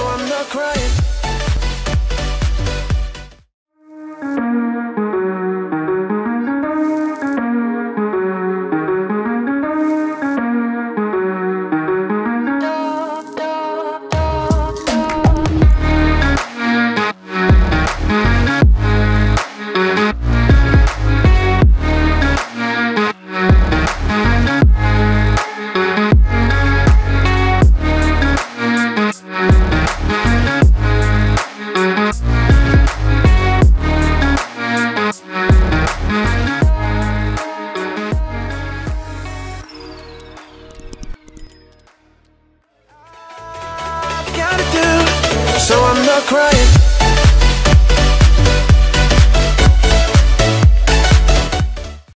No, I'm not crying. Crying